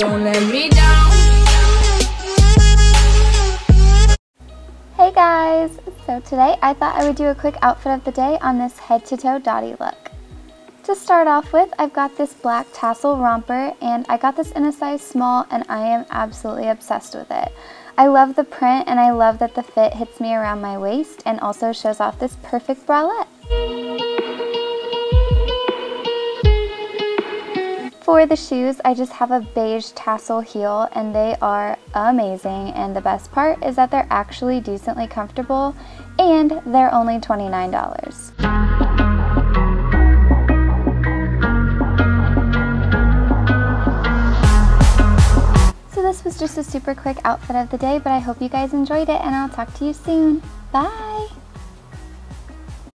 don't let me down. Hey guys! So today I thought I would do a quick outfit of the day on this head to toe Dottie look. To start off with, I've got this black tassel romper and I got this in a size small and I am absolutely obsessed with it. I love the print and I love that the fit hits me around my waist and also shows off this perfect bralette. For the shoes, I just have a beige tassel heel and they are amazing and the best part is that they're actually decently comfortable and they're only $29. So this was just a super quick outfit of the day, but I hope you guys enjoyed it and I'll talk to you soon. Bye!